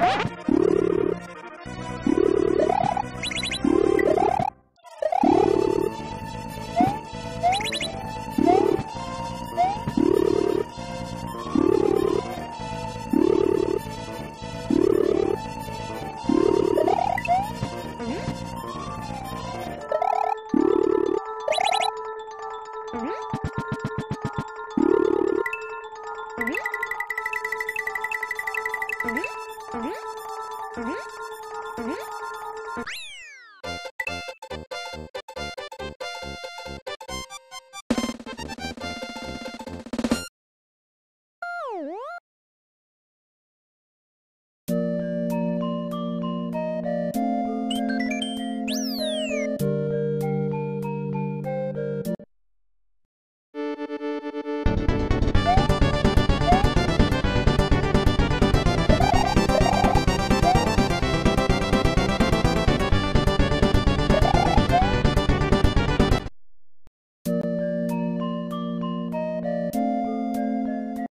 えっ